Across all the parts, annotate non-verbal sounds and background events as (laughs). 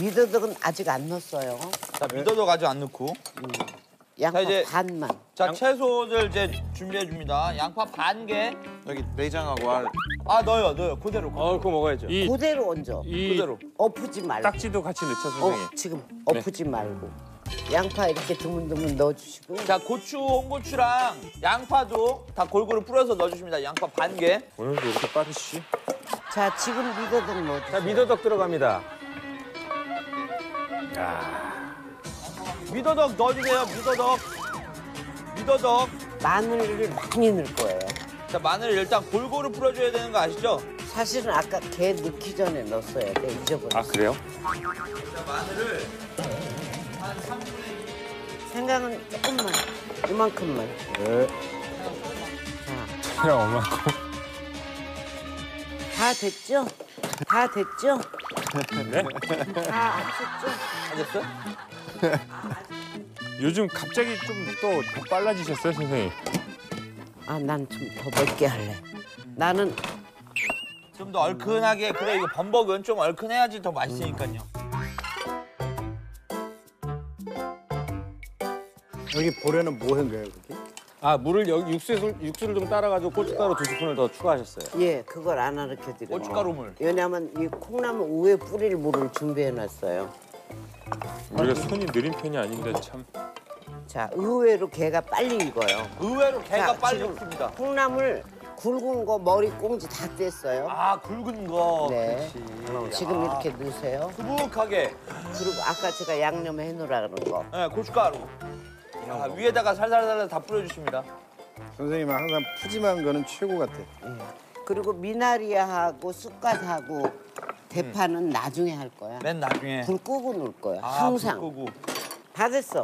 미더덕은 아직 안 넣었어요. 자 미더덕 아직 안 넣고. 양파 자, 이제- 반만. 자 채소들 이제 준비해 줍니다. 양파 반 개. 여기 내장하고 알. 아 넣어요 넣어요 그대로. 어, 그거 먹어야죠. 이, 그대로 얹어. 이 그대로. 엎지 말고. 딱지도 같이 넣죠, 어, 선생님. 지금 엎지 말고. 양파 이렇게 드문드문 넣어주시고. 자 고추, 홍고추랑 양파도 다 골고루 뿌려서 넣어주십니다. 양파 반 개. 오늘도 이렇게 빠르시? 자, 지금 미더덕 넣어주세요. 자, 미더덕 들어갑니다. 미더덕 넣어주세요. 미더덕. 미더덕. 마늘을 많이 넣을 거예요. 자 마늘 일단 골고루 뿌려줘야 되는 거 아시죠? 사실은 아까 게 넣기 전에 넣었어야 돼. 잊어버렸어. 아, 그래요? 자 마늘을 한 3분의 생강은 조금만, 이만큼만. 네. 자, 그냥 엄마고. 다 됐죠? 다 됐죠? 네? 다 하셨죠? 됐어? 요즘 갑자기 좀 또 더 빨라지셨어요, 선생님? 아, 난 좀 더 넓게 할래. 나는 좀 더 얼큰하게 그래 이거 범벅은 좀 얼큰해야지 더 맛있으니까요. 여기 볼에는 뭐 한 거예요, 그게? 아, 물을 여기 육수를, 육수를 좀 따라가지고 고춧가루 두 스푼을 더 추가하셨어요. 예, 그걸 안 가르쳐 드려요. 고춧가루 물. 왜냐면 이 콩나물 위에 뿌릴 물을 준비해 놨어요. 우리가 손이 느린 편이 아닌데 참. 자, 의외로 게가 빨리 익어요. 의외로 개가 자, 빨리 지금 익습니다. 콩나물 굵은 거 머리 꽁지 다 뗐어요. 아 굵은 거. 네. 그렇지. 지금 이렇게 넣으세요. 수북하게. 그리고 아까 제가 양념 해놓으라 그런 거. 네, 고춧가루. 야, 위에다가 살살살 다 뿌려주십니다. 선생님은 항상 푸짐한 거는 최고 같아. 그리고 미나리하고 쑥갓하고 대파는 나중에 할 거야. 맨 나중에. 불 끄고 넣을 거야. 아, 항상. 불 끄고. 다 됐어.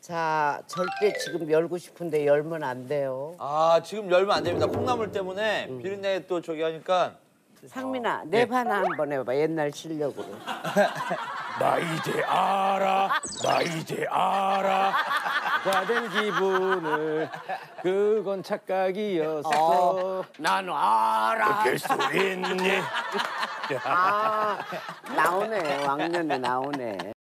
자, 절대 지금 열고 싶은데 열면 안 돼요. 아 지금 열면 안 됩니다. 콩나물 때문에 비린내 또 저기 하니까. 상민아, 내반 한번 해봐. 옛날 실력으로. (laughs) 나 이제 알아. 나 이제 알아. 과된 기분을 그건 착각이었어. 난 알아. 수 있니? 아, 나오네. 왕년에 나오네.